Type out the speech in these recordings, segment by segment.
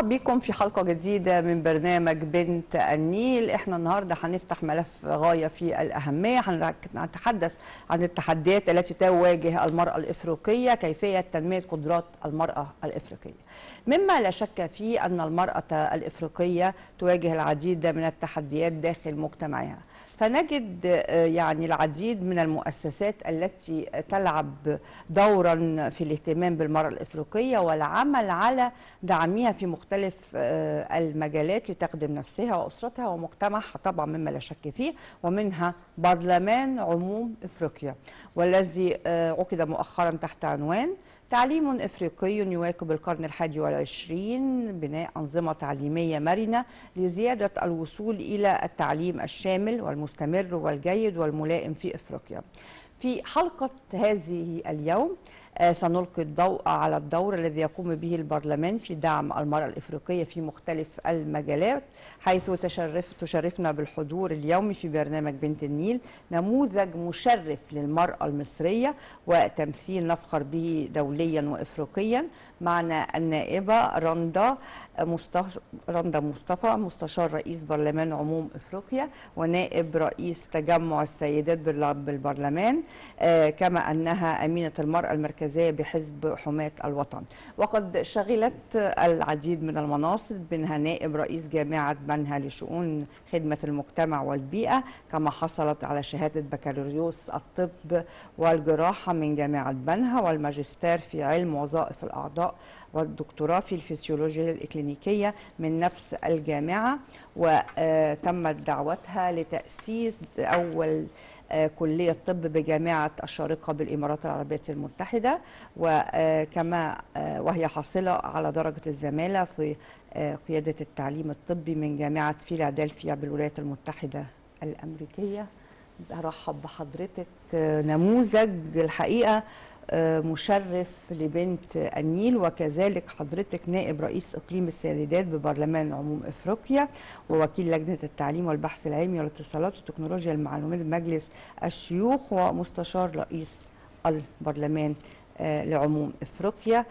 برحب بكم في حلقة جديدة من برنامج بنت النيل. إحنا النهاردة هنفتح ملف غاية في الأهمية. هنتحدث عن التحديات التي تواجه المرأة الإفريقية كيفية تنمية قدرات المرأة الإفريقية. مما لا شك فيه أن المرأة الإفريقية تواجه العديد من التحديات داخل مجتمعها. فنجد يعني العديد من المؤسسات التي تلعب دورا في الاهتمام بالمرأة الإفريقية والعمل على دعمها في مختلف المجالات لتخدم نفسها وأسرتها ومجتمعها طبعا مما لا شك فيه ومنها برلمان عموم إفريقيا والذي عقد مؤخرا تحت عنوان تعليم إفريقي يواكب القرن الحادي والعشرين بناء أنظمة تعليمية مرنة لزيادة الوصول إلى التعليم الشامل والمستمر والجيد والملائم في إفريقيا. في حلقة هذه اليوم سنلقي الضوء على الدور الذي يقوم به البرلمان في دعم المرأة الإفريقية في مختلف المجالات حيث تشرف تشرفنا بالحضور اليومي في برنامج بنت النيل نموذج مشرف للمرأة المصرية وتمثيل نفخر به دوليا وإفريقيا معنا النائبة رندا مصطفى رندا مصطفى مستشار رئيس برلمان عموم إفريقيا ونائب رئيس تجمع السيدات بالبرلمان آه كما أنها أمينة المرأة المركزية بحزب حماة الوطن. وقد شغلت العديد من المناصب منها نائب رئيس جامعة بنها لشؤون خدمة المجتمع والبيئة كما حصلت على شهادة بكالوريوس الطب والجراحة من جامعة بنها والماجستير في علم وظائف الأعضاء والدكتوراه في الفسيولوجيا الإكلينيكية من نفس الجامعة وتمت دعوتها لتأسيس أول كلية طب بجامعة الشارقة بالإمارات العربية المتحدة وكما وهي حاصلة على درجة الزمالة في قيادة التعليم الطبي من جامعة فيلادلفيا بالولايات المتحدة الأمريكية. أرحب بحضرتك نموذج الحقيقة مشرف لبنت النيل وكذلك حضرتك نائب رئيس إقليم السيدات ببرلمان عموم إفريقيا ووكيل لجنة التعليم والبحث العلمي والاتصالات وتكنولوجيا المعلومات بمجلس الشيوخ ومستشار رئيس البرلمان لعموم إفريقيا.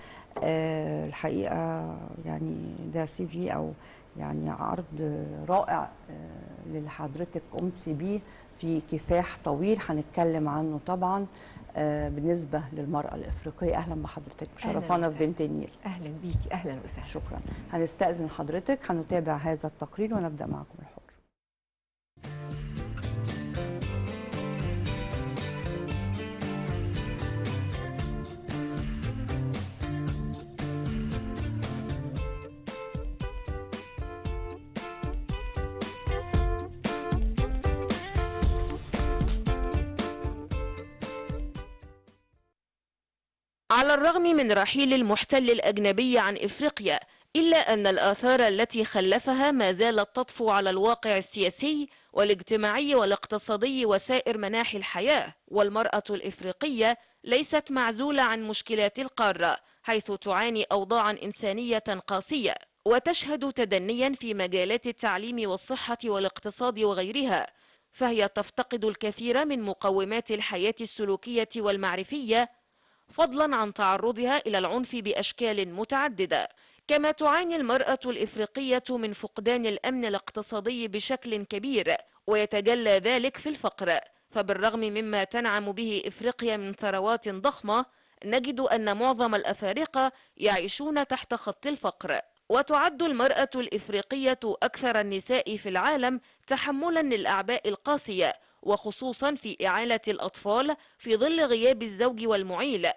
الحقيقة يعني ده سي في أو يعني عرض رائع اللي حضرتك قمتي بيه في كفاح طويل. هنتكلم عنه طبعا. بالنسبة للمرأة الإفريقية. أهلا بحضرتك مشرفانا في بنت النيل. أهلا بيكي. أهلا وسهلا. شكرا. هنستأذن حضرتك هنتابع هذا التقرير ونبدأ معكم. على الرغم من رحيل المحتل الأجنبي عن إفريقيا إلا أن الآثار التي خلفها ما زالت تطفو على الواقع السياسي والاجتماعي والاقتصادي وسائر مناحي الحياة. والمرأة الإفريقية ليست معزولة عن مشكلات القارة حيث تعاني أوضاعا إنسانية قاسية. وتشهد تدنيا في مجالات التعليم والصحة والاقتصاد وغيرها فهي تفتقد الكثير من مقومات الحياة السلوكية والمعرفية فضلا عن تعرضها إلى العنف بأشكال متعددة كما تعاني المرأة الإفريقية من فقدان الأمن الاقتصادي بشكل كبير ويتجلى ذلك في الفقر. فبالرغم مما تنعم به إفريقيا من ثروات ضخمة نجد أن معظم الأفارقة يعيشون تحت خط الفقر. وتعد المرأة الإفريقية أكثر النساء في العالم تحملا للأعباء القاسية وخصوصا في إعالة الأطفال في ظل غياب الزوج والمعيل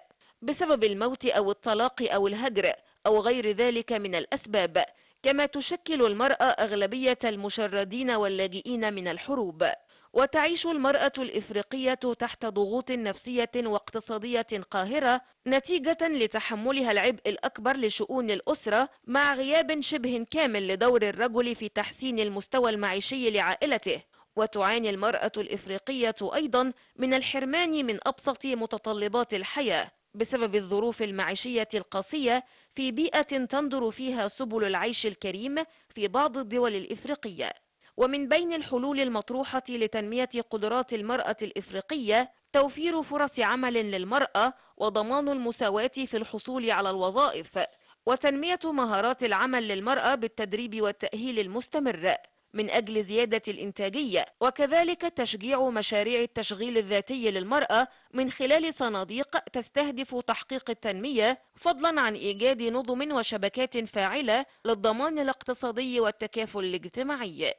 بسبب الموت أو الطلاق أو الهجر أو غير ذلك من الأسباب كما تشكل المرأة أغلبية المشردين واللاجئين من الحروب. وتعيش المرأة الإفريقية تحت ضغوط نفسية واقتصادية قاهرة نتيجة لتحملها العبء الأكبر لشؤون الأسرة مع غياب شبه كامل لدور الرجل في تحسين المستوى المعيشي لعائلته. وتعاني المرأة الإفريقية أيضا من الحرمان من أبسط متطلبات الحياة بسبب الظروف المعيشية القاسية في بيئة تندر فيها سبل العيش الكريم في بعض الدول الإفريقية. ومن بين الحلول المطروحة لتنمية قدرات المرأة الإفريقية توفير فرص عمل للمرأة وضمان المساواة في الحصول على الوظائف وتنمية مهارات العمل للمرأة بالتدريب والتأهيل المستمر. من أجل زيادة الإنتاجية وكذلك تشجيع مشاريع التشغيل الذاتي للمرأة من خلال صناديق تستهدف تحقيق التنمية فضلا عن إيجاد نظم وشبكات فاعلة للضمان الاقتصادي والتكافل الاجتماعي.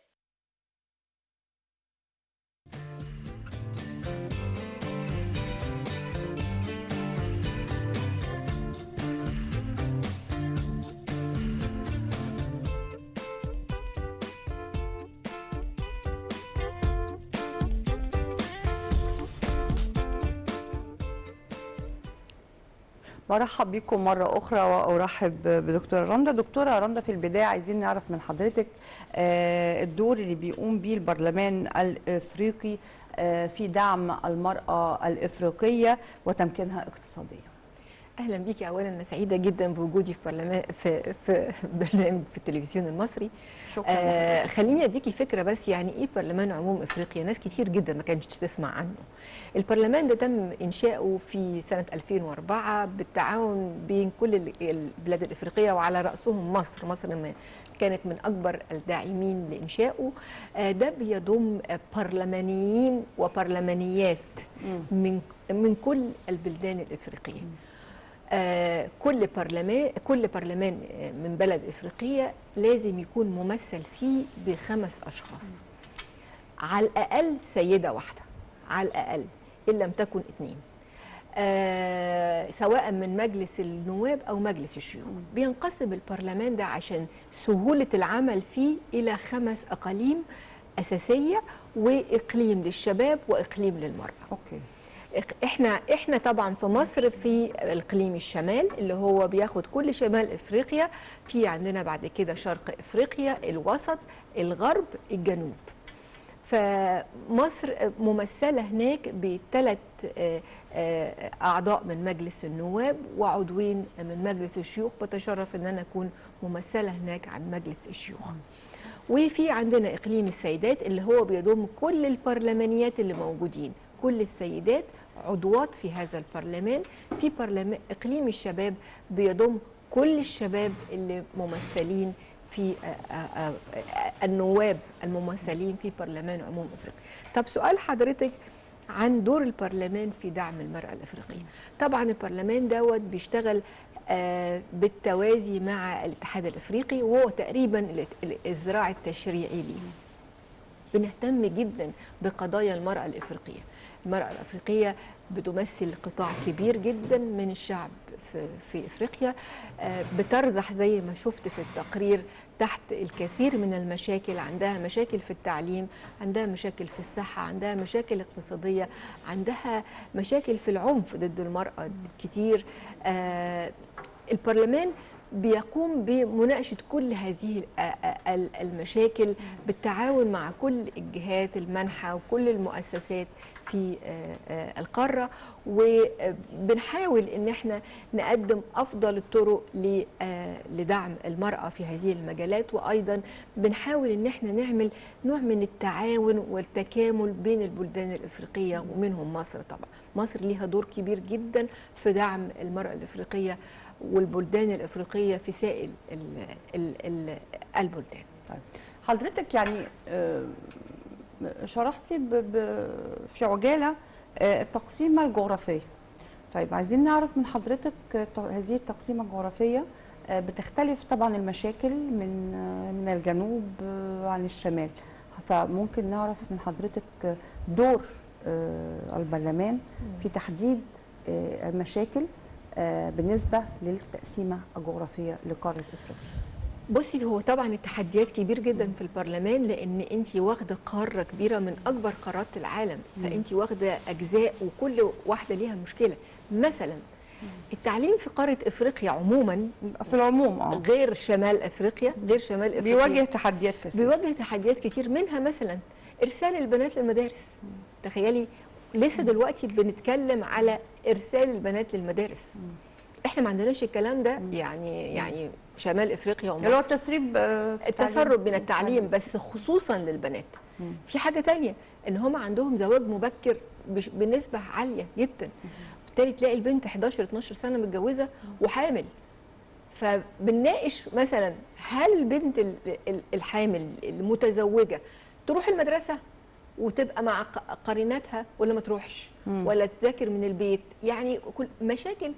برحب بكم مرة أخرى وأرحب بدكتورة رندا دكتورة رندا في البداية عايزين نعرف من حضرتك آه، الدور اللي بيقوم بيه البرلمان الإفريقي آه، في دعم المرأة الإفريقية وتمكينها اقتصاديا. أهلا بيكي. اولا أنا سعيدة جدا بوجودي في برلمان في في برنامج في التلفزيون المصري. شكرا آه خليني أديكي فكرة بس يعني إيه برلمان عموم إفريقيا؟ ناس كتير جدا ما كانتش تسمع عنه. البرلمان ده تم إنشاؤه في سنة 2004 بالتعاون بين كل ال- البلاد الإفريقية وعلى رأسهم مصر. مصر كانت من أكبر الداعمين لانشائه آه ده بيضم برلمانيين وبرلمانيات من من كل البلدان الإفريقية. آه، كل برلمان كل برلمان آه، من بلد إفريقية لازم يكون ممثل فيه بخمس أشخاص. على الأقل سيدة واحدة على الأقل إن لم تكن اثنين آه سواء من مجلس النواب أو مجلس الشيوخ. بينقسم البرلمان ده عشان سهولة العمل فيه إلى خمس أقاليم أساسية وإقليم للشباب وإقليم للمرأة. أوكي. إق- إحنا إحنا طبعا في مصر في اقليم الشمال اللي هو بياخد كل شمال إفريقيا. في عندنا بعد كده شرق إفريقيا الوسط الغرب الجنوب. فمصر ممثلة هناك بثلاث أعضاء من مجلس النواب وعضوين من مجلس الشيوخ. بتشرف إن أنا أكون ممثلة هناك عن مجلس الشيوخ. وفي عندنا إقليم السيدات اللي هو بيضم كل البرلمانيات اللي موجودين. كل السيدات عضوات في هذا البرلمان في برلمان إقليم الشباب بيضم كل الشباب اللي ممثلين في آه، آه، آه، النواب الممثلين في برلمان عموم إفريقيا. طب سؤال حضرتك عن دور البرلمان في دعم المرأة الأفريقية. طبعا البرلمان دوت بيشتغل بالتوازي مع الاتحاد الأفريقي وهو تقريبا ال- ال- الذراع التشريعي ليه. بنهتم جدا بقضايا المرأة الإفريقية. المرأة الأفريقية بتمثل قطاع كبير جدا من الشعب في, في إفريقيا آه، بترزح زي ما شفت في التقرير تحت الكثير من المشاكل. عندها مشاكل في التعليم عندها مشاكل في الصحة عندها مشاكل اقتصادية عندها مشاكل في العنف ضد المرأة كتير. آه، البرلمان بيقوم بمناقشة كل هذه ال- ال- ال- المشاكل بالتعاون مع كل الجهات المنحة وكل المؤسسات في القارة. وبنحاول إن إحنا نقدم أفضل الطرق لدعم المرأة في هذه المجالات. وأيضا بنحاول إن إحنا نعمل نوع من التعاون والتكامل بين البلدان الإفريقية ومنهم مصر طبعا. مصر ليها دور كبير جدا في دعم المرأة الإفريقية والبلدان الإفريقية في سائر ال- ال- ال- البلدان. طيب. حضرتك يعني آه، شرحتي في عجالة آه، التقسيمة الجغرافية. طيب عايزين نعرف من حضرتك هذه التقسيمة الجغرافية آه، بتختلف طبعا المشاكل من من الجنوب عن الشمال. فممكن نعرف من حضرتك دور البرلمان في تحديد المشاكل. بالنسبة للتقسيمة الجغرافية لقارة أفريقيا. بصي هو طبعا التحديات كبير جدا في البرلمان لأن انت واخدة قارة كبيرة من أكبر قارات العالم. فانت واخدة أجزاء وكل واحدة ليها مشكلة. مثلا التعليم في قارة أفريقيا عموما في العموم آه. غير شمال أفريقيا غير شمال أفريقيا بيواجه تحديات كثيرة. بيواجه تحديات كتير منها مثلا إرسال البنات للمدارس. تخيلي لسه دلوقتي بنتكلم على إرسال البنات للمدارس. إحنا ما عندناش الكلام ده يعني يعني شمال إفريقيا اللي هو ومصر التسريب آه،. التسرب من التعليم بس خصوصا للبنات. في حاجة تانية إن هم عندهم زواج مبكر بنسبة عالية جدا. بالتالي تلاقي البنت 11 12 سنة متجوزة وحامل. فبنناقش مثلا هل ال- الحامل المتزوجة تروح المدرسة؟ وتبقى مع قريناتها ولا ما تروحش. ولا تذاكر من البيت. يعني كل مشاكل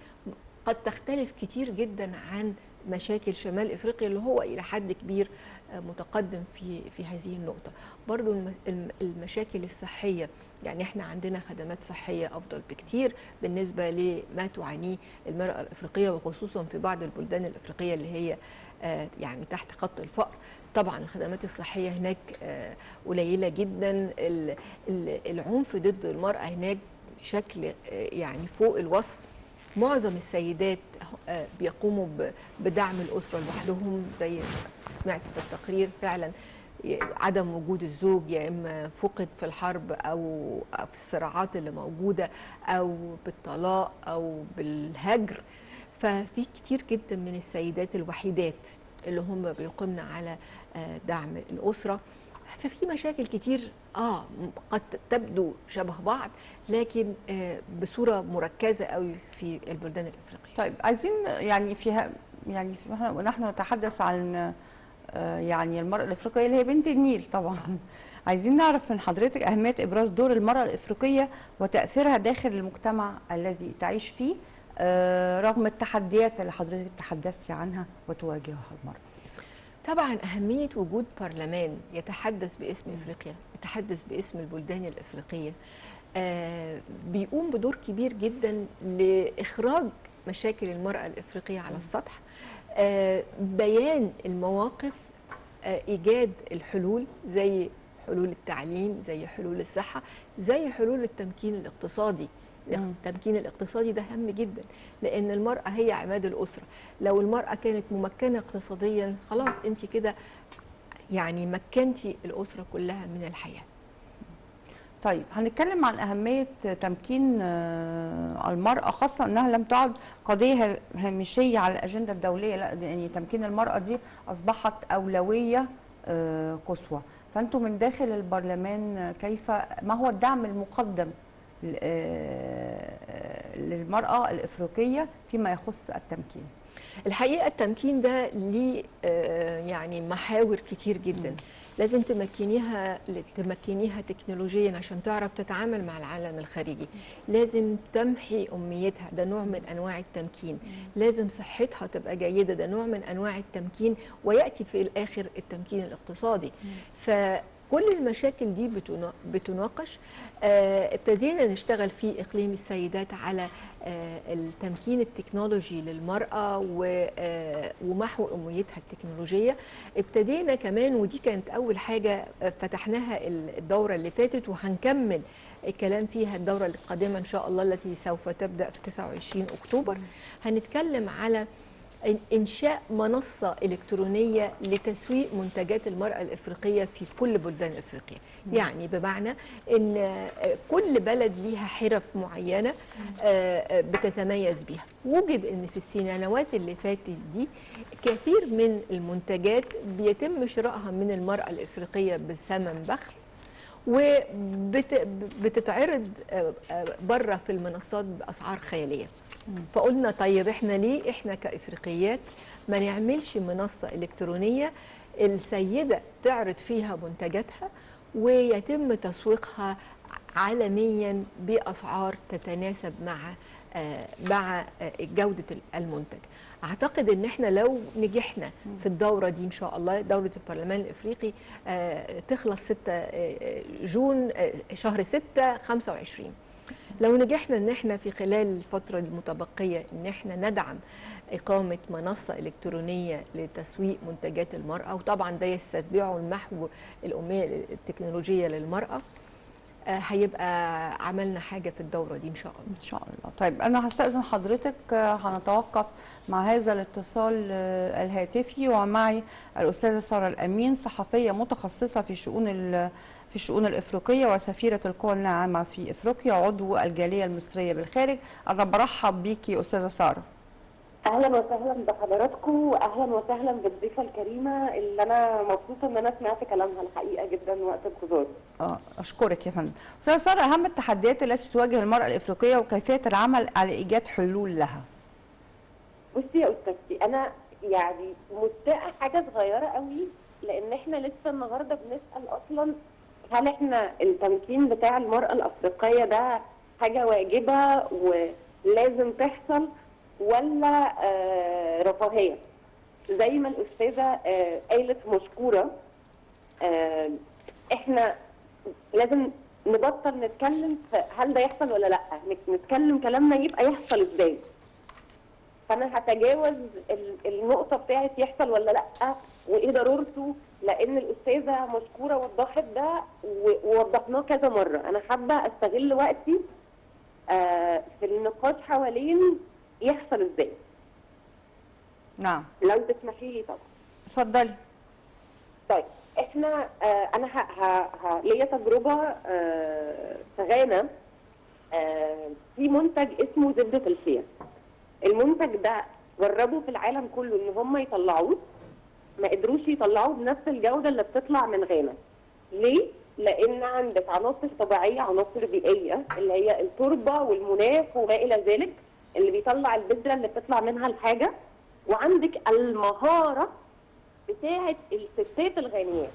قد تختلف كتير جدا عن مشاكل شمال إفريقيا اللي هو إلى حد كبير آه، متقدم في في هذه النقطة. برضو الم- الم- المشاكل الصحية يعني إحنا عندنا خدمات صحية أفضل بكتير بالنسبة لما تعانيه المرأة الإفريقية وخصوصا في بعض البلدان الإفريقية اللي هي آه، يعني تحت خط الفقر. طبعا الخدمات الصحية هناك آه، قليلة جدا. ال- ال- العنف ضد المرأة هناك بشكل آه، يعني فوق الوصف. معظم السيدات آه، بيقوموا بدعم الأسرة لوحدهم زي سمعت في التقرير فعلا عدم وجود الزوج يا إما فقد في الحرب أو في الصراعات اللي موجودة أو بالطلاق أو بالهجر. ففي كتير جدا من السيدات الوحيدات اللي هم بيقمن على دعم الأسرة. ففي مشاكل كتير آه قد تبدو شبه بعض لكن آه، بصورة مركزة قوي في البلدان الإفريقية. طيب عايزين يعني فيها يعني في- نحن- نحن نتحدث عن آه، يعني المرأة الإفريقية اللي هي بنت النيل طبعا. عايزين نعرف من حضرتك أهمية إبراز دور المرأة الإفريقية وتأثيرها داخل المجتمع الذي تعيش فيه آه، رغم التحديات اللي حضرتك تحدثتي عنها وتواجهها المرأة. طبعا أهمية وجود برلمان يتحدث باسم إفريقيا يتحدث باسم البلدان الإفريقية آه بيقوم بدور كبير جدا لإخراج مشاكل المرأة الإفريقية على السطح آه بيان المواقف آه إيجاد الحلول زي حلول التعليم زي حلول الصحة زي حلول التمكين الاقتصادي. التمكين الاقتصادي ده هام جدا لأن المرأة هي عماد الأسرة. لو المرأة كانت ممكنة اقتصاديا خلاص أنت كده يعني مكنتي الأسرة كلها من الحياة. طيب هنتكلم عن أهمية تمكين آه، المرأة خاصة أنها لم تعد قضية هامشية على الأجندة الدولية لا يعني تمكين المرأة دي أصبحت أولوية آه، قصوى. فأنتم من داخل البرلمان كيف ما هو الدعم المقدم للمرأة الإفريقية فيما يخص التمكين. الحقيقة التمكين ده ليه آه، يعني محاور كتير جدا. لازم تمكنيها تمكنيها تكنولوجيا عشان تعرف تتعامل مع العالم الخارجي. لازم تمحي اميتها ده نوع من أنواع التمكين. لازم صحتها تبقى جيدة ده نوع من أنواع التمكين ويأتي في الآخر التمكين الاقتصادي. فكل المشاكل دي بتنا- بتناقش. آه، ابتدينا نشتغل في إقليم السيدات على آه، التمكين التكنولوجي للمرأة و- آه، ومحو أميتها التكنولوجية. ابتدينا كمان ودي كانت أول حاجة آه، فتحناها ال- الدورة اللي فاتت وهنكمل الكلام فيها الدورة القادمة إن شاء الله التي سوف تبدأ في 29 أكتوبر. هنتكلم على إنشاء منصة إلكترونية لتسويق منتجات المرأة الإفريقية في كل بلدان إفريقيا. يعني بمعنى إن آه، كل بلد ليها حرف معينة آه، آه، بتتميز بيها. وجد إن في السنوات اللي فاتت دي كثير من المنتجات بيتم شرائها من المرأة الإفريقية بثمن بخس وبتتعرض بره في المنصات بأسعار خيالية. فقلنا طيب إحنا ليه؟ إحنا كإفريقيات ما نعملش منصة إلكترونية السيدة تعرض فيها منتجاتها ويتم تسويقها عالميا بأسعار تتناسب مع آه، مع آه، جودة المنتج. أعتقد إن إحنا لو نجحنا في الدورة دي إن شاء الله دورة البرلمان الإفريقي آه، تخلص 6 آه، جون شهر 6 25 لو نجحنا إن إحنا في خلال الفترة المتبقية إن إحنا ندعم إقامة منصة إلكترونية لتسويق منتجات المرأة وطبعا ده يستتبعه المحو الاميه التكنولوجية للمرأة آه، هيبقى عملنا حاجة في الدورة دي إن شاء الله. إن شاء الله. طيب أنا هستأذن حضرتك آه، هنتوقف مع هذا الاتصال آه، الهاتفي ومعي الأستاذة سارة الأمين صحفية متخصصة في شؤون في الشؤون الإفريقية وسفيرة القوى الناعمة في إفريقيا عضو الجالية المصرية بالخارج. أنا برحب بيكي أستاذة سارة. أهلا وسهلا بحضراتكم واهلا وسهلا بالضيفة الكريمة اللي أنا مبسوطة إن أنا سمعت كلامها الحقيقة جدا وقت انتظاري. آه، أشكرك يا فندم. أستاذة سارة أهم التحديات التي تواجه المرأة الإفريقية وكيفية العمل على إيجاد حلول لها؟ بصي يا أستاذتي أنا يعني مستاءة حاجة صغيرة قوي لأن إحنا لسه النهاردة بنسأل أصلا هل إحنا التمكين بتاع المرأة الأفريقية ده حاجة واجبة ولازم تحصل ولا آه رفاهية؟ زي ما الأستاذة آه قالت مشكورة آه إحنا لازم نبطل نتكلم هل ده يحصل ولا لأ. نتكلم كلامنا يبقى يحصل إزاي؟ فانا هتجاوز ال- النقطة بتاعت يحصل ولا لأ. وإيه ضرورته؟ لأن الأستاذة مشكورة وضحت ده ووضحناه كذا مرة. أنا حابة أستغل وقتي آه، في النقاش حوالين يحصل إزاي. نعم. لو تسمحي لي طبعا. اتفضلي. طيب إحنا آه أنا ه... ه... ه... ليا تجربة آه في غانا آه في منتج اسمه زبدة الفيا المنتج ده جربوا في العالم كله إن هم يطلعوه ما قدروش يطلعوه بنفس الجودة اللي بتطلع من غانا ليه؟ لأن عندك عناصر طبيعية عناصر بيئية اللي هي التربة والمناخ وما إلى ذلك اللي بيطلع البذرة اللي بتطلع منها الحاجة. وعندك المهارة بتاعه الستات الغنيات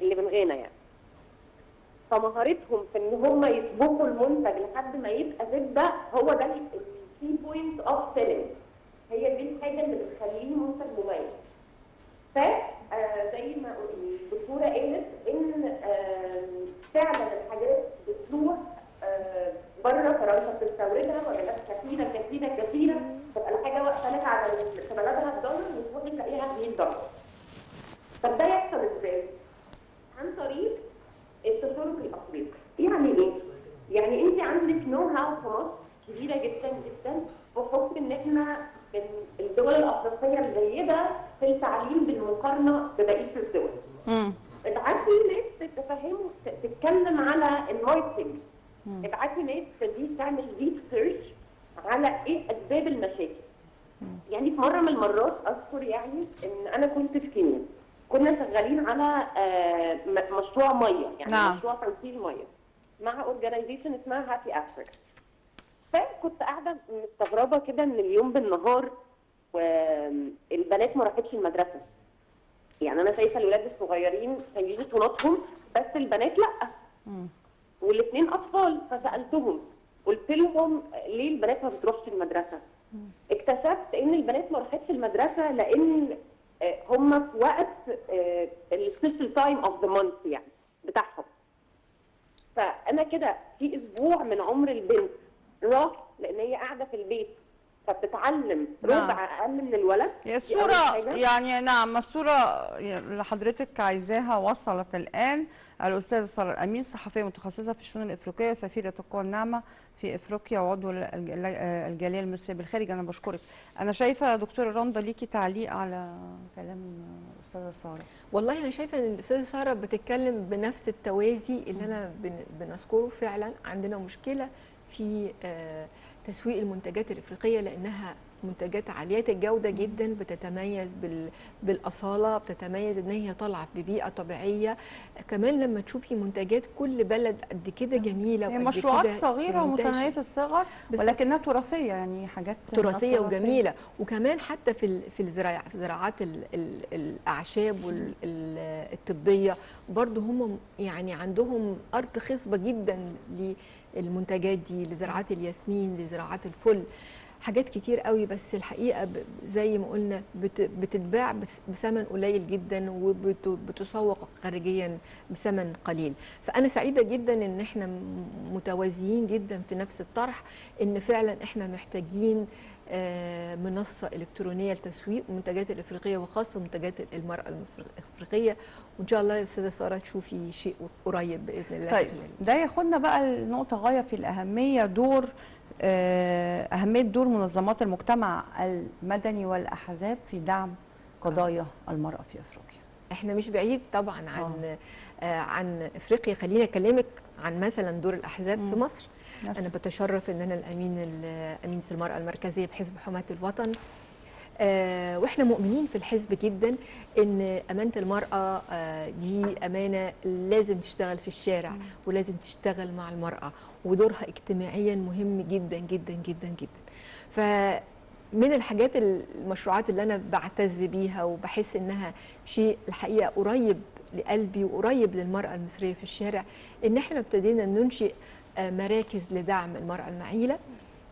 اللي من غانا يعني. فمهارتهم في إن هم يسبقوا المنتج لحد ما يبقى زبدة هو ده ال key point of selling هي دي الحاجة اللي بتخليه منتج مميز ف آه، زي ما الدكتورة قالت إن آه، فعلا الحاجات بتروح آه، بره فرنسا بتستوردها وحاجات كثيرة كثيرة كثيرة تبقى الحاجة واقفة لك على في بلدها بدولار وتروح تلاقيها ب 100 دولار. طب ده يحصل إزاي؟ عن طريق التسوق الأفريقي. يعني إيه؟ يعني أنت عندك know how في مصر كبيرة جدا جدا بحكم إن إحنا من الدول الأفريقية الجيدة في التعليم بالمقارنة ببقية الدول. ابعتي ناس تفهموا تتكلم على ال marketing ابعتي ناس دي تعمل deep search على إيه أسباب المشاكل. يعني في مرة من المرات أذكر يعني إن أنا كنت في كينيا. كنا شغالين على آه، مشروع مية. يعني نعم. مشروع تنقيل مية مع organization اسمها Happy Africa فكنت قاعدة مستغربة كده إن اليوم بالنهار والبنات ما راحتش المدرسة. يعني أنا شايفة الولاد الصغيرين سيدوا طولاتهم بس البنات لأ. والاثنين أطفال فسألتهم. قلت لهم ليه البنات ما بتروحش المدرسة؟ اكتشفت إن البنات ما راحتش المدرسة لأن هم في وقت ال special time of the month يعني بتاعهم. فأنا كده في أسبوع من عمر البنت راح لأن هي قاعدة في البيت. فبتتعلم نعم. ربع أقل من الولد. هي أول حاجة. يعني نعم الصورة اللي حضرتك عايزاها وصلت الآن. الأستاذة سارة الأمين صحفية متخصصة في الشؤون الإفريقية وسفيرة القوى الناعمة في إفريقيا وعضو الج- الجالية المصرية بالخارج. أنا بشكرك. أنا شايفة يا دكتورة رندا ليكي تعليق على كلام الأستاذة سارة والله أنا شايفة إن الأستاذة ساره بتتكلم بنفس التوازي اللي أنا بن- بنذكره فعلا. عندنا مشكلة في آه، تسويق المنتجات الإفريقية لأنها منتجات عالية الجوده جدا بتتميز بال- بالأصالة بتتميز إن هي طالعة ببيئه طبيعية كمان لما تشوفي منتجات كل بلد قد كده جميلة هي مشروعات منتشرة. ومتناهية الصغر. ولكنها تراثية يعني حاجات تراثية. وجميلة وكمان حتى في في الزراعه في زراعات ال- ال- الأعشاب والطبيه برضو هم يعني عندهم أرض خصبة جدا للمنتجات دي لزراعات الياسمين لزراعات الفل حاجات كتير قوي. بس الحقيقة زي ما قلنا بت- بتتباع بثمن قليل جدا وبتسوق خارجيا بثمن قليل. فأنا سعيدة جدا إن إحنا متوازيين جدا في نفس الطرح إن فعلا إحنا محتاجين منصة إلكترونية لتسويق المنتجات الإفريقية وخاصة منتجات المرأة الإفريقية. وإن شاء الله يا أستاذة سارة تشوفي شيء قريب بإذن الله طيب ده ياخدنا بقى لنقطة غاية في الأهمية دور آه، أهمية دور منظمات المجتمع المدني والأحزاب في دعم قضايا المرأة في أفريقيا. إحنا مش بعيد طبعا عن آه عن إفريقيا. خليني أكلمك عن مثلا دور الأحزاب في مم. مصر. أنا بتشرف إن أنا الأمين ال- امينه المرأة المركزية بحزب حماه الوطن. آه وإحنا مؤمنين في الحزب جدا إن أمانة المرأة آه دي أمانة لازم تشتغل في الشارع ولازم تشتغل مع المرأة ودورها اجتماعيا مهم جدا جدا جدا جدا. ف من الحاجات المشروعات اللي أنا بعتز بيها وبحس إنها شيء الحقيقة قريب لقلبي وقريب للمرأة المصرية في الشارع إن إحنا ابتدينا ننشئ مراكز لدعم المرأة المعيلة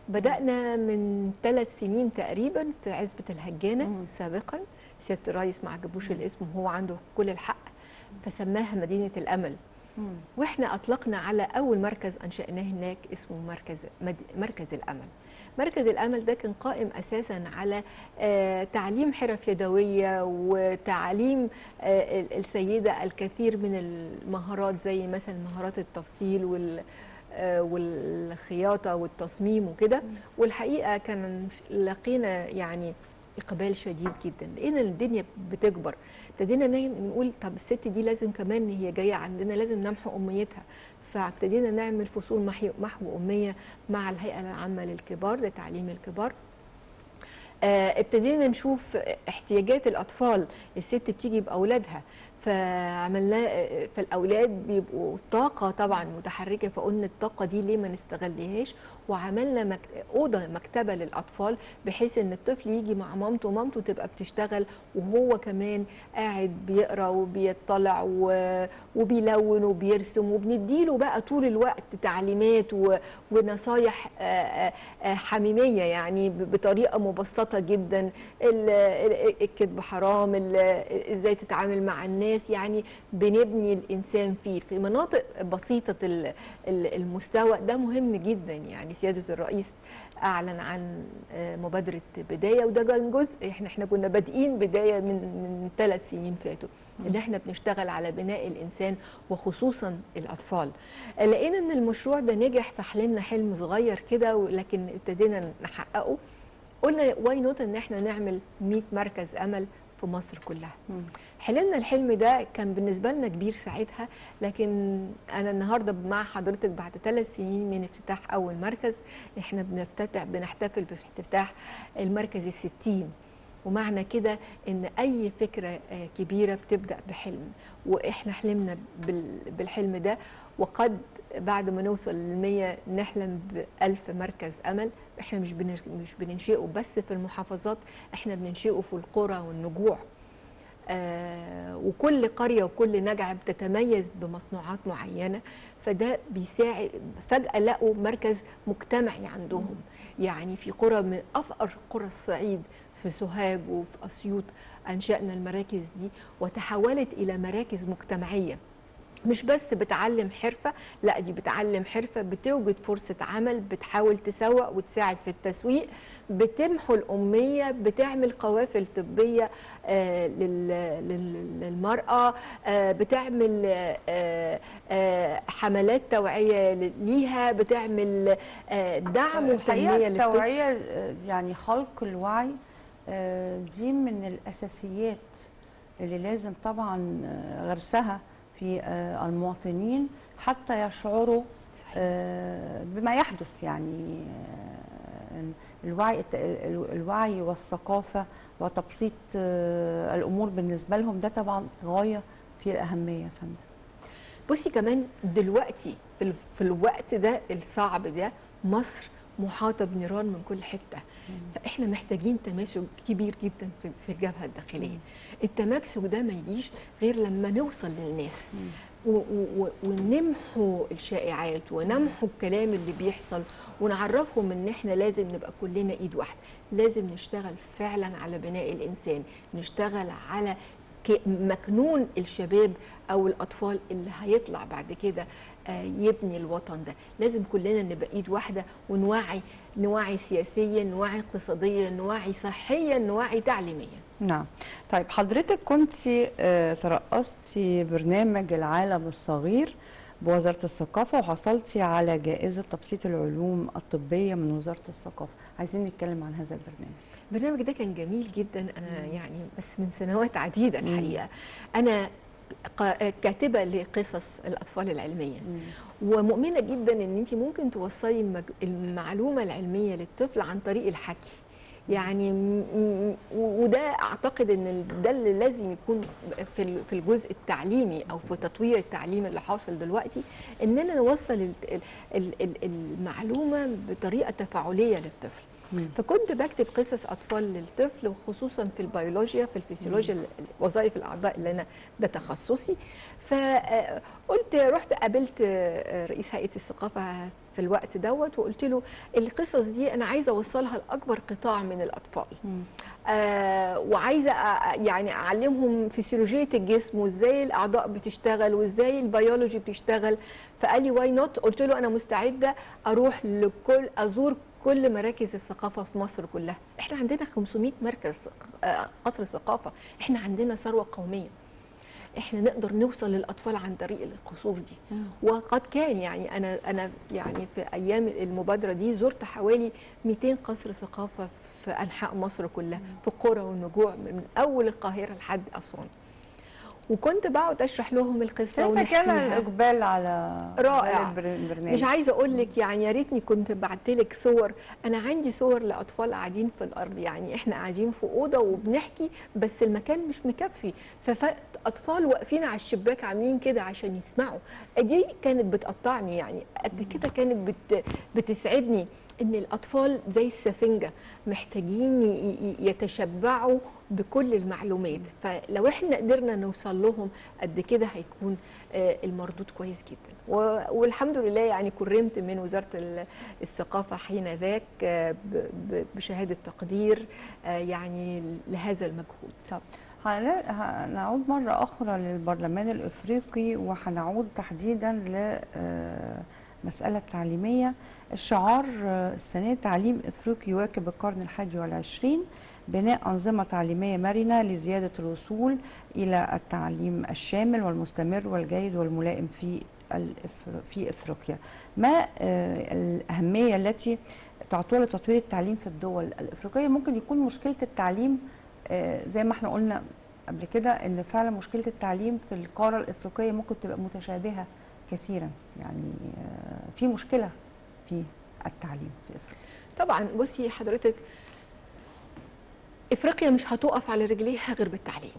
بدأنا من ثلاث سنين تقريبا في عزبة الهجانة مم. سابقا سياده الرئيس ما عجبوش الاسم وهو عنده كل الحق فسماها مدينة الأمل مم. وإحنا أطلقنا على أول مركز أنشأناه هناك اسمه مركز مد... مركز الأمل مركز الأمل ده كان قائم أساسا على آه، تعليم حرف يدوية وتعليم آه، ال- السيدة الكثير من المهارات زي مثلا مهارات التفصيل وال والخياطة والتصميم وكده. والحقيقة كان لقينا يعني إقبال شديد جدا لقينا الدنيا بتكبر. ابتدينا ن- نقول طب الست دي لازم كمان هي جاية عندنا لازم نمحو أميتها. فابتدينا نعمل فصول محو أمية مع الهيئة العامة للكبار لتعليم الكبار. آه، ابتدينا نشوف احتياجات الأطفال. الست بتيجي بأولادها. فعملنا فالاولاد بيبقوا طاقة طبعا متحركة فقلنا الطاقة دي ليه ما نستغلهاش؟ وعملنا. أوضة مكتبة للأطفال بحيث إن الطفل يجي مع مامته ومامته تبقى بتشتغل وهو كمان قاعد بيقرأ وبيطلع. وبيلون وبيرسم وبنديله بقى طول الوقت تعليمات. ونصايح حميمية يعني بطريقة مبسطة جدا ال- ال- الكذب حرام إزاي تتعامل مع الناس يعني بنبني الإنسان فيه في مناطق بسيطة ال- ال- المستوى ده مهم جدا يعني سيادة الرئيس أعلن عن آه، مبادرة بداية وده كان جزء إحنا إحنا كنا بادئين بداية من من ثلاث سنين فاتوا إن إحنا بنشتغل على بناء الإنسان وخصوصا الأطفال. لقينا إن المشروع ده نجح فحلمنا حلم صغير كده ولكن ابتدينا نحققه. قلنا why not إن إحنا نعمل 100 مركز أمل في مصر كلها. حلمنا الحلم ده كان بالنسبة لنا كبير ساعتها لكن أنا النهارده مع حضرتك بعد ثلاث سنين من افتتاح أول مركز إحنا بنفتتح بنحتفل بافتتاح المركز الستين. ومعنى كده إن أي فكرة آه، كبيرة بتبدأ بحلم. وإحنا حلمنا بال- بالحلم ده وقد بعد ما نوصل للمية نحلم بألف مركز أمل. إحنا مش مش بننشئه بس في المحافظات إحنا بننشئه في القرى والنجوع. وكل قرية وكل نجعة بتتميز بمصنوعات معينة فده بيساعد فجأة لقوا مركز مجتمعي عندهم. يعني في قرى من أفقر قرى الصعيد في سوهاج وفي أسيوط أنشأنا المراكز دي وتحولت إلى مراكز مجتمعية. مش بس بتعلم حرفة لا دي بتعلم حرفة بتوجد فرصة عمل بتحاول تسوق وتساعد في التسويق. بتمحو الأمية بتعمل قوافل طبية آه، لل- لل- للمرأة آه، بتعمل آه، حملات توعية ليها بتعمل دعم وتنمية آه، يعني خلق الوعي دي من الأساسيات اللي لازم طبعا غرسها في المواطنين حتى يشعروا بما يحدث يعني الوعي الوعي والثقافة وتبسيط آه، الأمور بالنسبة لهم ده طبعا غاية في الأهمية يا فندم. بصي كمان دلوقتي في الوقت ده الصعب ده مصر محاطة بنيران من كل حتة. فإحنا محتاجين تماسك كبير جدا في, الجبهة الداخلية. التماسك ده ما يجيش غير لما نوصل للناس. ونمحو الشائعات ونمحو الكلام اللي بيحصل ونعرفهم إن إحنا لازم نبقى كلنا إيد واحدة. لازم نشتغل فعلا على بناء الإنسان. نشتغل على مكنون الشباب أو الأطفال اللي هيطلع بعد كده يبني الوطن ده. لازم كلنا نبقى إيد واحدة ونوعي نوعي سياسيا نوعي اقتصاديا نوعي صحيا نوعي تعليميا. نعم. طيب حضرتك كنت ترأستي برنامج العالم الصغير بوزارة الثقافة وحصلتي على جائزة تبسيط العلوم الطبية من وزارة الثقافة. عايزين نتكلم عن هذا البرنامج. البرنامج ده كان جميل جدا. أنا يعني بس من سنوات عديدة الحقيقة. أنا كاتبة لقصص الأطفال العلمية. ومؤمنة جدا إن انت ممكن توصلي المج- المعلومة العلمية للطفل عن طريق الحكي. يعني وده أعتقد إن ده اللي لازم يكون في في الجزء التعليمي أو في تطوير التعليم اللي حاصل دلوقتي إننا نوصل ال- ال- ال- ال- المعلومة بطريقة تفاعلية للطفل. فكنت بكتب قصص أطفال للطفل وخصوصا في البيولوجيا في الفسيولوجيا ال- وظائف الأعضاء اللي أنا ده تخصصي فقلت رحت قابلت آه، رئيس هيئة الثقافة في الوقت دوت وقلت له القصص دي أنا عايزة أوصلها لأكبر قطاع من الأطفال. آه وعايزة أ- يعني أعلمهم فسيولوجية الجسم وإزاي الأعضاء بتشتغل وإزاي البيولوجي بتشتغل فقال لي why not قلت له أنا مستعدة أروح لكل أزور كل مراكز الثقافة في مصر كلها. إحنا عندنا 500 مركز آه، قصر ثقافة. إحنا عندنا ثروة قومية. إحنا نقدر نوصل للأطفال عن طريق القصور دي. وقد كان يعني أنا أنا يعني في أيام المبادرة دي زرت حوالي 200 قصر ثقافة في أنحاء مصر كلها في قرى والنجوع من أول القاهرة لحد أسوان. وكنت بقعد أشرح لهم القصة كيف كان ونحكيها. الإقبال على رائع. البرنامج. مش عايزة أقول لك يعني يا ريتني كنت بعت لك صور. أنا عندي صور لأطفال قاعدين في الأرض يعني إحنا قاعدين في أوضة وبنحكي بس المكان مش مكفي. فاطفال واقفين على الشباك عاملين كده عشان يسمعوا. دي كانت بتقطعني يعني قد كده كانت بت بتسعدني. إن الأطفال زي السفنجة محتاجين يتشبعوا بكل المعلومات. فلو إحنا قدرنا نوصل لهم قد كده هيكون آه، المردود كويس جدا. والحمد لله يعني كرمت من وزارة ال- الثقافة حين ذاك آه، بشهادة تقدير آه، يعني لهذا المجهود. طب هن- هنعود مرة أخرى للبرلمان الإفريقي وهنعود تحديدا لمسألة تعليمية. الشعار آه، السنة تعليم إفريقي يواكب القرن الحادي والعشرين بناء أنظمة تعليمية مرنة لزيادة الوصول إلى التعليم الشامل والمستمر والجيد والملائم في في إفريقيا. ما آه، الأهمية التي تعطوها لتطوير التعليم في الدول الإفريقية؟ ممكن يكون مشكلة التعليم آه، زي ما إحنا قلنا قبل كده إن فعلا مشكلة التعليم في القارة الإفريقية ممكن تبقى متشابهة كثيرا. يعني آه، في مشكلة في التعليم في إفريقيا. طبعا بصي حضرتك إفريقيا مش هتقف على رجليها غير بالتعليم.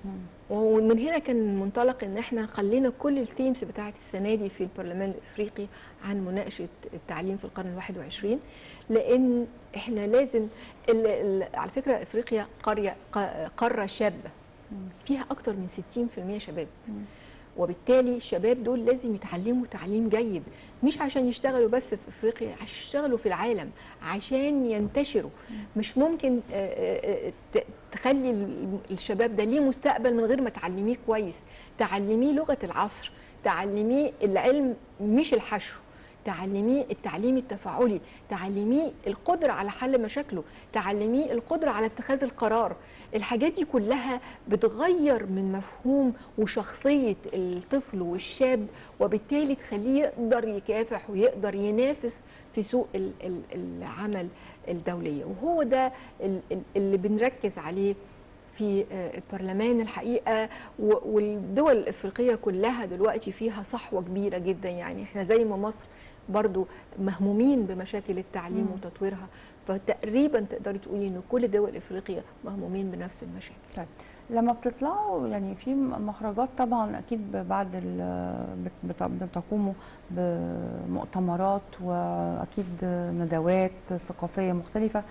ومن هنا كان منطلق إن إحنا خلينا كل الثيمز بتاعت السنة دي في البرلمان الإفريقي عن مناقشة التعليم في القرن الواحد وعشرين. لأن إحنا لازم ال ال على فكرة إفريقيا قرية قارة شابة. فيها أكتر من 60% شباب. وبالتالي الشباب دول لازم يتعلموا تعليم جيد مش عشان يشتغلوا بس في إفريقيا يشتغلوا في العالم عشان ينتشروا. مش ممكن آه، آه، آه، تخلي ال- الشباب ده ليه مستقبل من غير ما تعلميه كويس. تعلميه لغة العصر تعلميه العلم مش الحشو. تعلميه التعليم التفاعلي تعلميه القدرة على حل مشاكله تعلميه القدرة على اتخاذ القرار. الحاجات دي كلها بتغير من مفهوم وشخصية الطفل والشاب وبالتالي تخليه يقدر يكافح ويقدر ينافس في سوق ال- ال- العمل الدولية. وهو ده ال- ال- اللي بنركز عليه في آه، البرلمان الحقيقة والدول الإفريقية كلها دلوقتي فيها صحوة كبيرة جدا. يعني إحنا زي ما مصر برضو مهمومين بمشاكل التعليم مم. وتطويرها فتقريبا تقدري تقولي إن كل دول افريقيا مهمومين بنفس المشاكل لما بتطلعوا يعني في مخرجات طبعا أكيد بعد بتقوموا بمؤتمرات وأكيد ندوات ثقافية مختلفة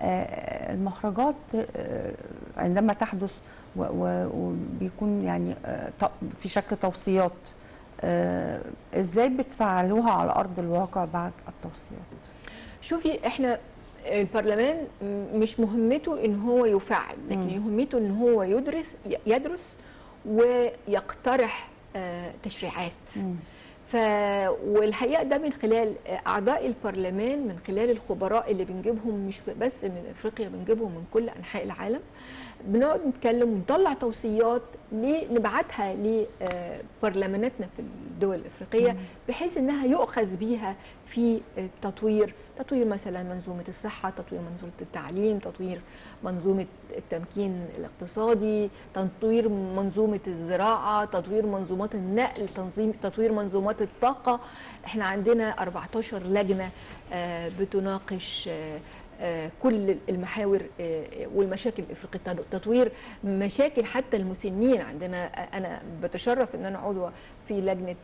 آه، المخرجات آه، عندما تحدث وبيكون يعني آه، في شكل توصيات إزاي بتفعلوها على أرض الواقع بعد التوصيات؟ شوفي إحنا البرلمان مش مهمته إن هو يفعل لكن. مهمته إن هو يدرس يدرس ويقترح آه، تشريعات. ف والحقيقة ده من خلال أعضاء البرلمان من خلال الخبراء اللي بنجيبهم مش بس من إفريقيا بنجيبهم من كل أنحاء العالم بنقعد نتكلم ونطلع توصيات نبعتها لبرلماناتنا في الدول الإفريقية. بحيث إنها يؤخذ بيها في التطوير تطوير مثلا منظومة الصحة تطوير منظومة التعليم تطوير منظومة التمكين الاقتصادي تطوير منظومة الزراعة تطوير منظومات النقل تنظيم تطوير منظومات الطاقة. إحنا عندنا 14 لجنة آه، بتناقش آه، آه، كل المحاور والمشاكل الافريقيه تطوير مشاكل حتى المسنين. عندنا أنا بتشرف إن أنا عضوه في لجنة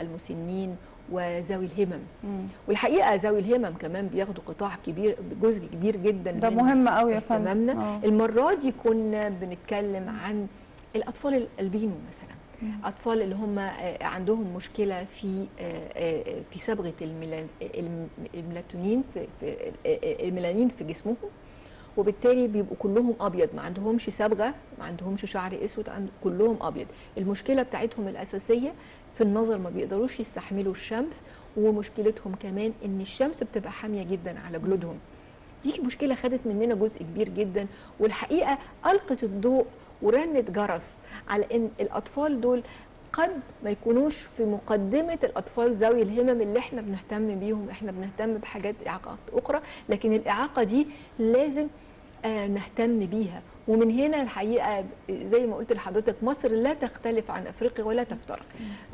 المسنين وذوي الهمم. مم. والحقيقة ذوي الهمم كمان بياخدوا قطاع كبير جزء كبير جدا ده من مهم قوي يا فندم. آه. المرة دي كنا بنتكلم عن الأطفال الالبينو مثلا. أطفال اللي هم آه، عندهم مشكلة في آه، في صبغة الميلا- الم- الميلاتونين في الميلانين في جسمهم. وبالتالي بيبقوا كلهم أبيض ما عندهمش صبغة ما عندهمش شعر أسود كلهم أبيض. المشكلة بتاعتهم الأساسية في النظر ما بيقدروش يستحملوا الشمس ومشكلتهم كمان إن الشمس بتبقى حامية جدا على جلودهم. دي مشكلة خدت مننا جزء كبير جدا والحقيقة ألقت الضوء ورنت جرس على إن الأطفال دول قد ما يكونوش في مقدمة الأطفال ذوي الهمم اللي إحنا بنهتم بيهم إحنا بنهتم بحاجات إعاقات أخرى لكن الإعاقة دي لازم آه، نهتم بيها. ومن هنا الحقيقة زي ما قلت لحضرتك مصر لا تختلف عن أفريقيا ولا تفترق.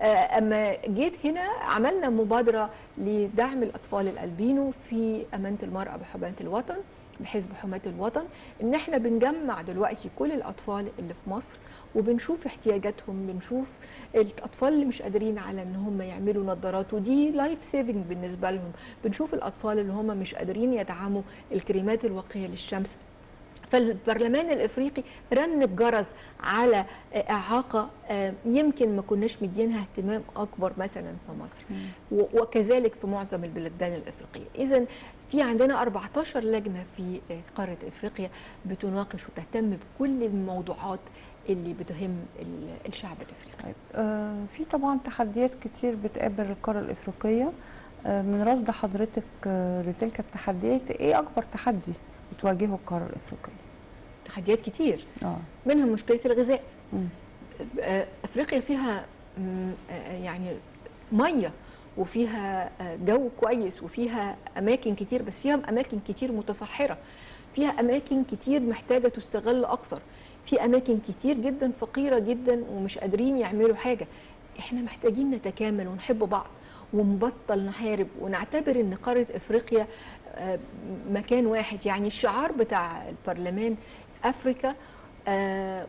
آه، أما جيت هنا عملنا مبادرة لدعم الأطفال الألبينو في أمانة المرأة بحماية الوطن بحزب حماية الوطن إن إحنا بنجمع دلوقتي كل الأطفال اللي في مصر وبنشوف احتياجاتهم بنشوف الأطفال اللي مش قادرين على إن هم يعملوا نظارات ودي life saving بالنسبة لهم. بنشوف الأطفال اللي هم مش قادرين يدعموا الكريمات الواقيه للشمس. فالبرلمان الإفريقي رن بجرس على إعاقة آه، يمكن ما كناش مدينها اهتمام أكبر مثلا في مصر. وكذلك في معظم البلدان الإفريقية. اذا في عندنا 14 لجنة في آه، قارة إفريقيا بتناقش وتهتم بكل الموضوعات اللي بتهم ال- الشعب الإفريقي. طيب آه في طبعا تحديات كتير بتقابل القارة الإفريقية. آه من رصد حضرتك آه لتلك التحديات إيه أكبر تحدي بتواجهه القارة الإفريقية؟ تحديات كتير. آه. منها مشكلة الغذاء. آه، إفريقيا فيها آه، يعني مية وفيها آه، جو كويس وفيها أماكن كتير بس فيها أماكن كتير متصحرة. فيها أماكن كتير محتاجة تستغل أكثر في أماكن كتير جدا فقيرة جدا ومش قادرين يعملوا حاجة. إحنا محتاجين نتكامل ونحب بعض ونبطل نحارب ونعتبر إن قارة إفريقيا آه، مكان واحد. يعني الشعار بتاع البرلمان أفريكا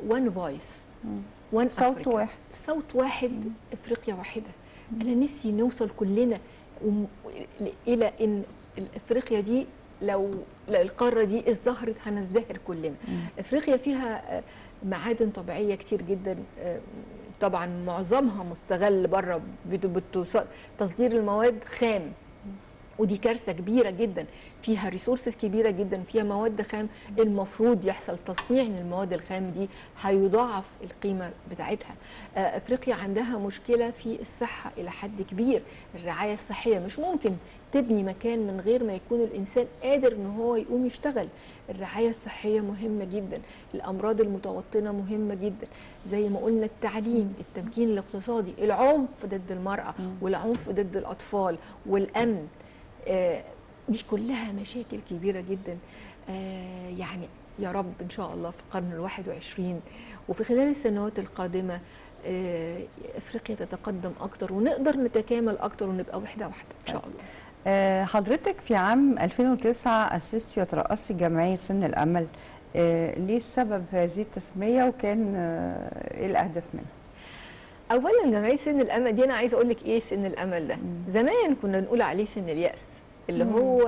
وان فويس. وان صوت واحد. صوت واحد إفريقيا واحدة. أنا نفسي نوصل كلنا إلى إن إفريقيا دي لو القارة دي ازدهرت هنزدهر كلنا. إفريقيا فيها آه، معادن طبيعية كتير جدا آه، طبعا معظمها مستغل بره بت- بتص- تصدير المواد خام. ودي كارثة كبيرة جدا. فيها ريسورسز كبيرة جدا. فيها مواد خام. المفروض يحصل تصنيع للمواد الخام دي هيضاعف القيمة بتاعتها. آه، أفريقيا عندها مشكلة في الصحة إلى حد كبير. الرعاية الصحية مش ممكن تبني مكان من غير ما يكون الإنسان قادر إن هو يقوم يشتغل. الرعاية الصحية مهمة جدا. الأمراض المتوطنة مهمة جدا. زي ما قلنا التعليم التمكين الاقتصادي العنف ضد المرأة والعنف ضد الأطفال والأمن. دي كلها مشاكل كبيرة جدا. آه، يعني يا رب إن شاء الله في القرن الواحد وعشرين وفي خلال السنوات القادمة آه، أفريقيا تتقدم أكتر ونقدر نتكامل أكتر ونبقى وحدة واحدة إن شاء الله. آه، حضرتك في عام 2009 أسستي وترأسي جمعية سن الأمل آه، ليه سبب هذه التسمية وكان آه، إيه الأهداف منها؟ أولا جمعية سن الأمل دي أنا عايزة أقول لك إيه سن الأمل ده. زمان كنا نقول عليه سن اليأس. اللي. هو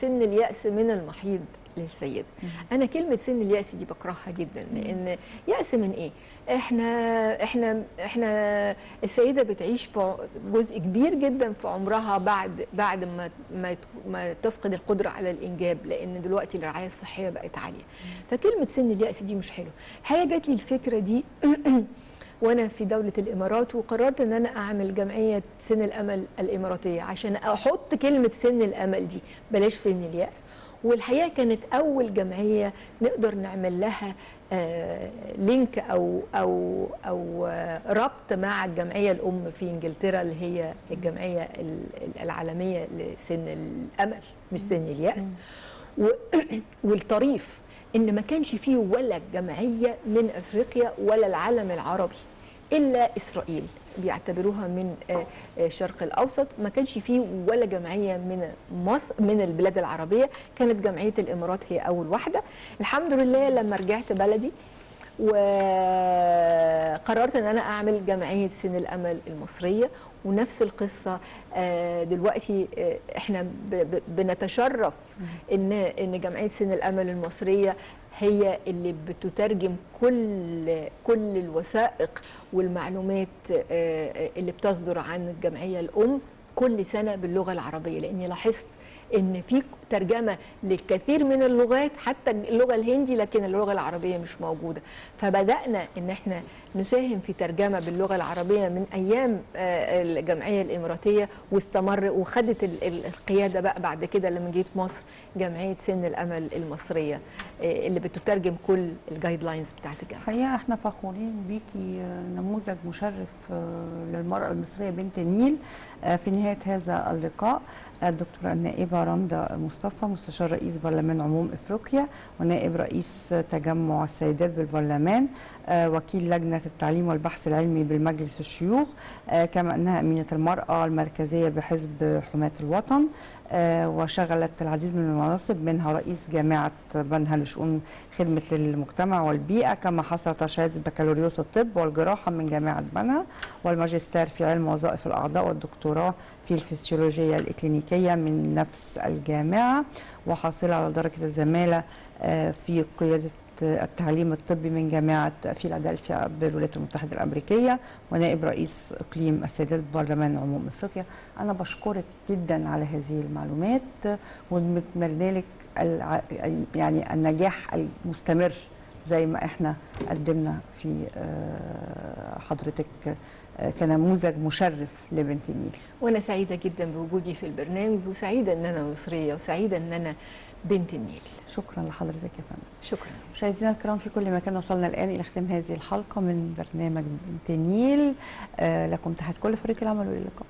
سن اليأس من المحيض للسيدة أنا كلمة سن اليأس دي بكرهها جدا لأن يأس من إيه؟ إحنا إحنا إحنا السيدة بتعيش في جزء كبير جدا في عمرها بعد بعد ما ما ما تفقد القدرة على الإنجاب لأن دلوقتي الرعاية الصحية بقت عالية. فكلمة سن اليأس دي مش حلوة. هي جات لي الفكرة دي وأنا في دولة الإمارات وقررت إن أنا أعمل جمعية سن الأمل الإماراتية عشان أحط كلمة سن الأمل دي بلاش سن اليأس. والحقيقة كانت أول جمعية نقدر نعمل لها آه لينك أو أو أو آه ربط مع الجمعيه الأم في إنجلترا اللي هي الجمعية ال- ال- العالمية لسن الأمل مش سن اليأس. والطريف إن ما كانش فيه ولا جمعيه من إفريقيا ولا العالم العربي إلا إسرائيل. بيعتبروها من آه، آه، الشرق الأوسط. ما كانش فيه ولا جمعية من مصر من البلاد العربية. كانت جمعية الإمارات هي أول واحدة. الحمد لله لما رجعت بلدي وقررت إن أنا أعمل جمعية سن الأمل المصرية ونفس القصة. آه، دلوقتي آه، إحنا بنتشرف إن إن جمعية سن الأمل المصرية هي اللي بتترجم كل كل الوثائق والمعلومات آه، اللي بتصدر عن الجمعيه الأم كل سنة باللغة العربية. لأني لاحظت إن في ترجمة للكثير من اللغات حتى اللغة الهندي لكن اللغة العربية مش موجودة. فبدأنا إن إحنا نساهم في ترجمة باللغة العربية من أيام آه، الجمعية الإماراتية واستمر وخدت ال- ال- القيادة بقى بعد كده لما جيت مصر جمعية سن الأمل المصرية آه، اللي بتترجم كل الجايد لاينز بتاعت الجامعة الحقيقة إحنا فخورين بيكي آه، نموذج مشرف للمرأة المصرية بنت النيل في نهاية هذا اللقاء الدكتورة النائبة رندا مصطفى مستشار رئيس برلمان عموم إفريقيا ونائب رئيس تجمع السيدات بالبرلمان وكيل لجنة التعليم والبحث العلمي بالمجلس الشيوخ آه، كما أنها أمينة المرأة المركزية بحزب حماه الوطن آه، وشغلت العديد من المناصب منها رئيس جامعة بنها لشؤون خدمة المجتمع والبيئة كما على شهادة بكالوريوس الطب والجراحة من جامعة بنها والماجستير في علم وظائف الأعضاء والدكتوراه في الفسيولوجيا الإكلينيكية من نفس الجامعة وحاصلة على درجة الزمالة آه، في قيادة التعليم الطبي من جامعة فيلادلفيا بالولايات المتحدة الأمريكية ونائب رئيس إقليم السيدات برلمان عموم إفريقيا. أنا بشكرك جدا على هذه المعلومات ونتمنى لك يعني النجاح المستمر زي ما إحنا قدمنا في آه، حضرتك آه، كنموذج مشرف لبنت النيل. وأنا سعيدة جدا بوجودي في البرنامج وسعيدة إن أنا مصرية وسعيدة إن أنا بنت النيل. شكرا لحضرتك يا فندم. شكرا. مشاهدينا الكرام في كل مكان وصلنا الآن إلى ختام هذه الحلقة من برنامج بنت النيل. آه، لكم تحت كل فريق العمل وإلى اللقاء.